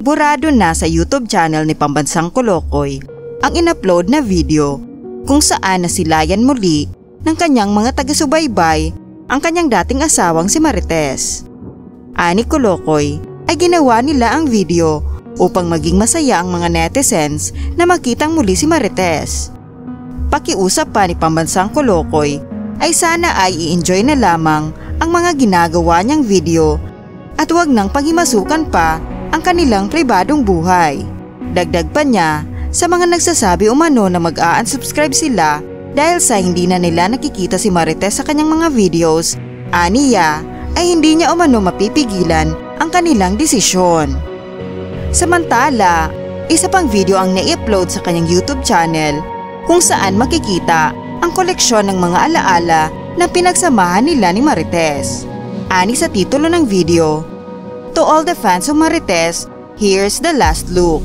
burado na sa YouTube channel ni Pambansang Kolokoy ang inupload na video kung saan nasilayan muli ng kanyang mga taga-subaybay ang kanyang dating asawang si Marites. Ani Kolokoy ay ginawa nila ang video upang maging masaya ang mga netizens na makitang muli si Marites. Pakiusap pa ni Pambansang Kolokoy ay sana ay i-enjoy na lamang ang mga ginagawa niyang video at huwag nang panghimasukan pa ang kanilang pribadong buhay. Dagdag pa niya sa mga nagsasabi umano na mag-a-unsubscribe sila dahil sa hindi na nila nakikita si Marites sa kanyang mga videos, aniya ay hindi niya umano mapipigilan ang kanilang desisyon. Samantala, isa pang video ang na-upload sa kanyang YouTube channel kung saan makikita ang koleksyon ng mga alaala na pinagsamahan nila ni Marites. Ani sa titulo ng video, To all the fans of Marites, here's the last look.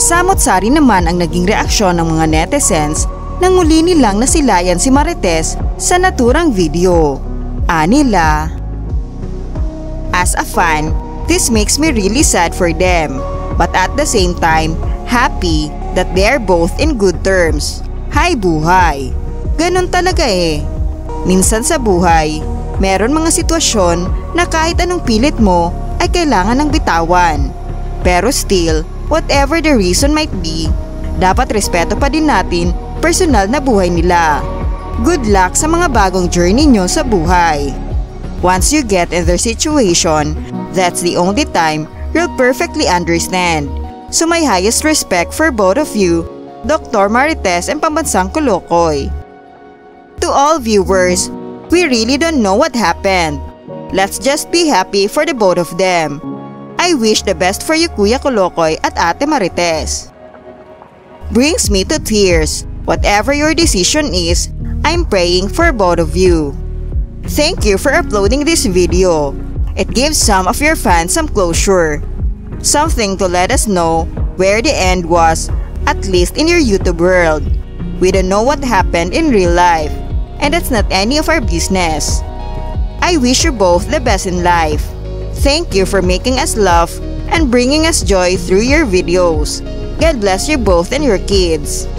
Samot-sari naman ang naging reaksyon ng mga netizens nang muli nilang nasilayan si Marites sa naturang video. Anila, As a fan, this makes me really sad for them, but at the same time, happy that they're both in good terms. Hi buhay! Ganon talaga eh. Minsan sa buhay, meron mga sitwasyon na kahit anong pilit mo ay kailangan ng bitawan. Pero still, whatever the reason might be, dapat respeto pa din natin personal na buhay nila. Good luck sa mga bagong journey nyo sa buhay. Once you get in their situation, that's the only time you'll perfectly understand. So my highest respect for both of you, Dr. Marites and Pambansang Kolokoy. To all viewers, we really don't know what happened. Let's just be happy for the both of them. I wish the best for you Kuya Kolokoy at Ate Marites. Brings me to tears. Whatever your decision is, I'm praying for both of you. Thank you for uploading this video. It gives some of your fans some closure. Something to let us know where the end was, at least in your YouTube world. We don't know what happened in real life, and that's not any of our business. I wish you both the best in life. Thank you for making us laugh and bringing us joy through your videos. God bless you both and your kids.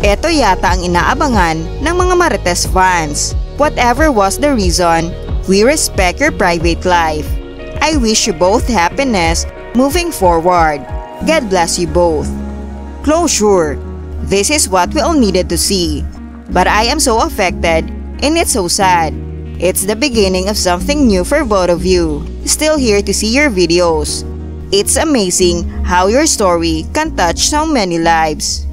Ito yata ang inaabangan ng mga Marites fans. Whatever was the reason, we respect your private life. I wish you both happiness moving forward. God bless you both. Closure. This is what we all needed to see. But I am so affected and it's so sad. It's the beginning of something new for both of you. Still here to see your videos. It's amazing how your story can touch so many lives.